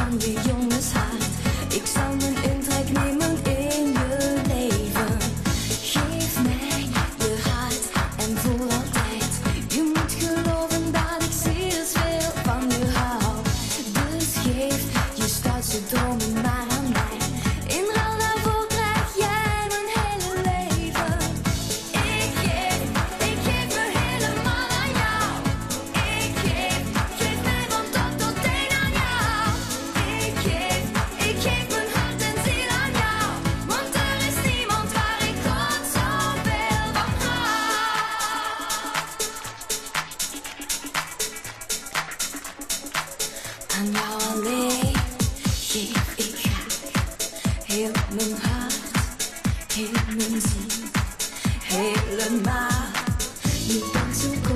I'm the youngest. high. 朋友，你记得？要问好，要问事，要问妈，要问出。